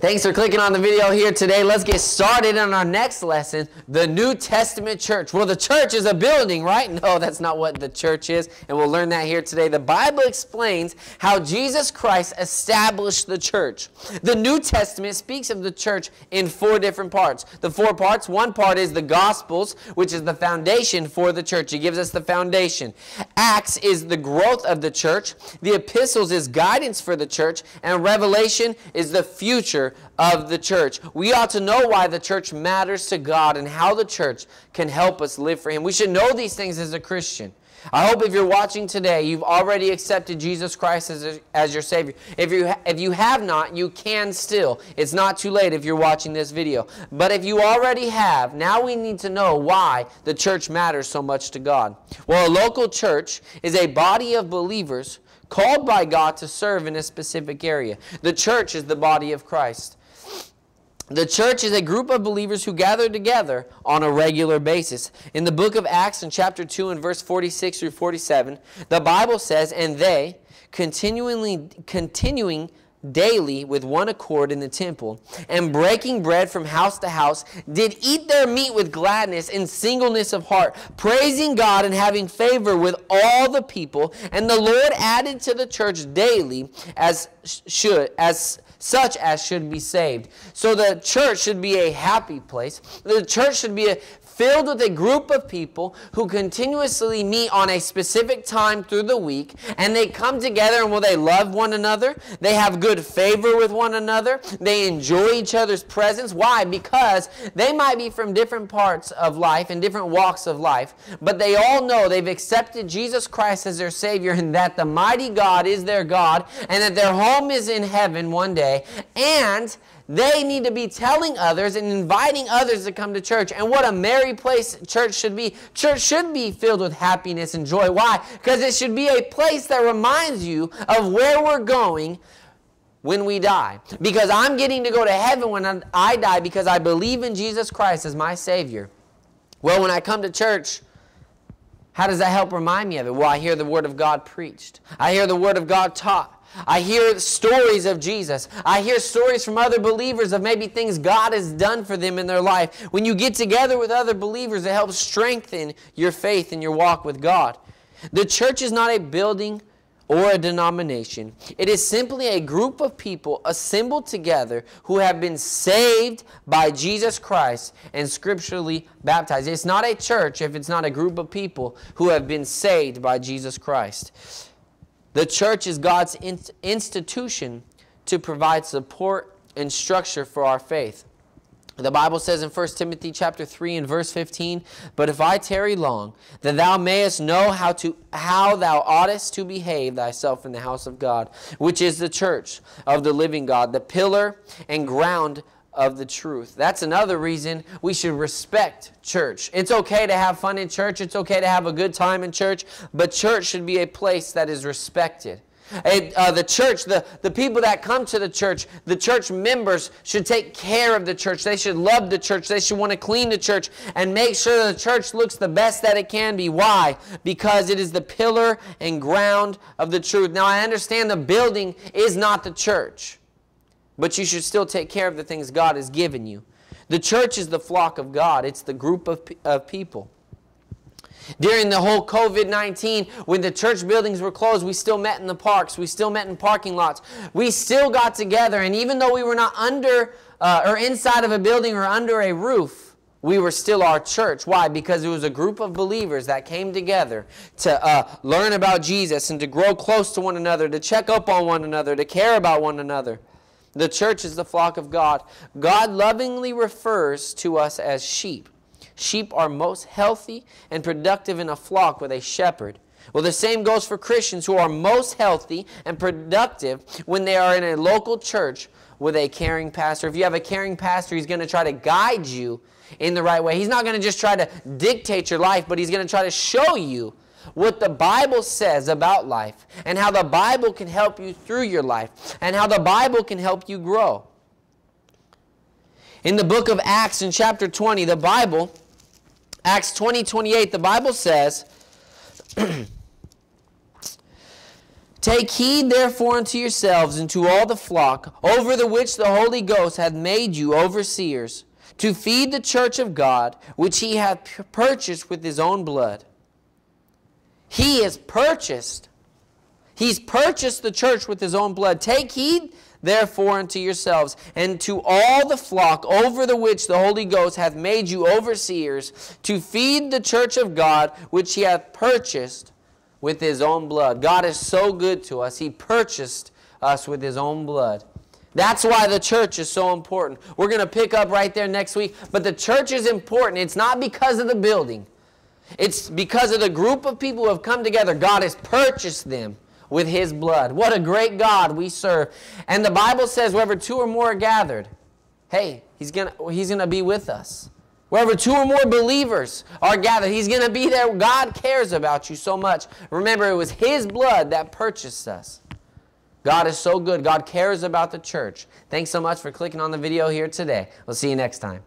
Thanks for clicking on the video here today. Let's get started on our next lesson, the New Testament church. Well, the church is a building, right? No, that's not what the church is, and we'll learn that here today. The Bible explains how Jesus Christ established the church. The New Testament speaks of the church in four different parts. The four parts, one part is the Gospels, which is the foundation for the church. It gives us the foundation. Acts is the growth of the church. The epistles is guidance for the church, and Revelation is the future of the church. We ought to know why the church matters to God and how the church can help us live for Him. We should know these things as a Christian. I hope if you're watching today, you've already accepted Jesus Christ as, a, as your Savior. If you, if you have not, you can still. It's not too late if you're watching this video. But if you already have, now we need to know why the church matters so much to God. Well, a local church is a body of believers called by God to serve in a specific area. The church is the body of Christ. The church is a group of believers who gather together on a regular basis. In the book of Acts, in chapter 2, and verse 46 through 47, the Bible says, And they, continually, continuing daily with one accord in the temple, and breaking bread from house to house, did eat their meat with gladness and singleness of heart, praising God and having favor with all the people. And the Lord added to the church daily as should as such as should be saved. So the church should be a happy place. The church should be a filled with a group of people who continuously meet on a specific time through the week and they come together and will they love one another? They have good favor with one another. They enjoy each other's presence. Why? Because they might be from different parts of life and different walks of life but they all know they've accepted jesus christ as their savior and that the mighty god is their god and that their home is in heaven one day. And they need to be telling others and inviting others to come to church. And what a merry place church should be. Church should be filled with happiness and joy. Why? Because it should be a place that reminds you of where we're going when we die. Because I'm getting to go to heaven when I die because I believe in Jesus Christ as my Savior. Well, when I come to church, how does that help remind me of it? Well, I hear the Word of God preached. I hear the Word of God taught. I hear stories of Jesus. I hear stories from other believers of maybe things God has done for them in their life. When you get together with other believers, it helps strengthen your faith and your walk with God. The church is not a building or a denomination. It is simply a group of people assembled together who have been saved by Jesus Christ and scripturally baptized. It's not a church if it's not a group of people who have been saved by Jesus Christ. The church is God's institution to provide support and structure for our faith. The Bible says in 1 Timothy chapter 3 and verse 15, But if I tarry long, that thou mayest know how, to, how thou oughtest to behave thyself in the house of God, which is the church of the living God, the pillar and ground of the truth. That's another reason we should respect church. It's okay to have fun in church, it's okay to have a good time in church, but church should be a place that is respected. uh, the church, the, the people that come to the church, the church members should take care of the church. They should love the church. They should want to clean the church and make sure the church looks the best that it can be. Why? Because it is the pillar and ground of the truth. Now, I understand the building is not the church but you should still take care of the things God has given you. The church is the flock of God, it's the group of, of people. During the whole COVID 19, when the church buildings were closed, we still met in the parks. We still met in parking lots. We still got together. And even though we were not under uh, or inside of a building or under a roof, we were still our church. Why? Because it was a group of believers that came together to uh, learn about Jesus and to grow close to one another, to check up on one another, to care about one another. The church is the flock of God. God lovingly refers to us as sheep. Sheep are most healthy and productive in a flock with a shepherd. Well, the same goes for Christians who are most healthy and productive when they are in a local church with a caring pastor. If you have a caring pastor, he's going to try to guide you in the right way. He's not going to just try to dictate your life, but he's going to try to show you what the Bible says about life and how the Bible can help you through your life and how the Bible can help you grow. In the book of Acts in chapter 20, the Bible, Acts 20, 28, the Bible says, Take heed therefore unto yourselves and to all the flock, over the which the Holy Ghost hath made you overseers, to feed the church of God, which he hath purchased with his own blood. He is purchased. He's purchased the church with his own blood. Take heed therefore unto yourselves and to all the flock over the which the Holy Ghost hath made you overseers, to feed the church of God, which he hath purchased with his own blood. God is so good to us. He purchased us with his own blood. That's why the church is so important. We're going to pick up right there next week. But the church is important. It's not because of the building. It's because of the group of people who have come together. God has purchased them with his blood. What a great God we serve. And the Bible says wherever two or more are gathered, hey, he's going he's to be with us. Wherever two or more believers are gathered, He's going to be there. God cares about you so much. Remember, it was His blood that purchased us. God is so good. God cares about the church. Thanks so much for clicking on the video here today. We'll see you next time.